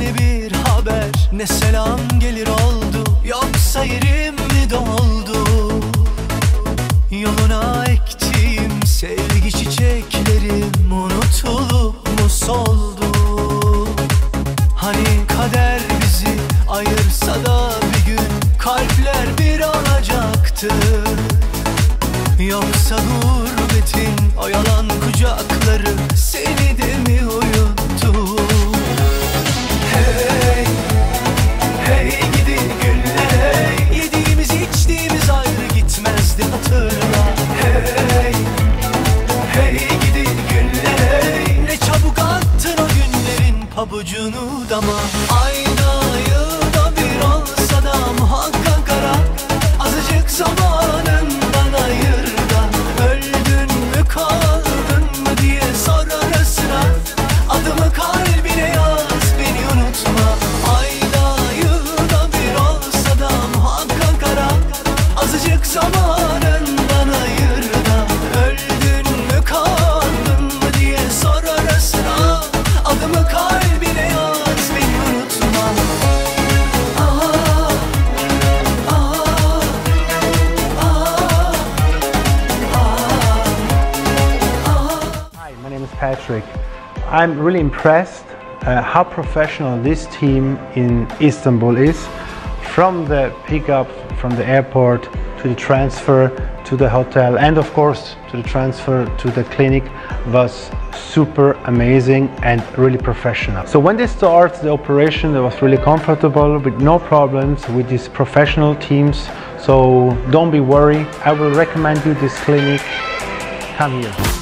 ne bir haber Ne selam gelir oldu. Yoksa yerim mi doldu? Yoluna ektiğim sevgi çiçeklerim Unutulup mu soldu? Hani kader bizi ayırsa da bir gün Kalpler bir olacaktı. Yoksa bu pabucunu dama Aynı name is Patrick. I'm really impressed uh, how professional this team in Istanbul is. From the pickup from the airport to the transfer to the hotel and of course to the transfer to the clinic was super amazing and really professional. So when they start the operation it was really comfortable with no problems with these professional teams. So don't be worried. I will recommend you this clinic. Come here.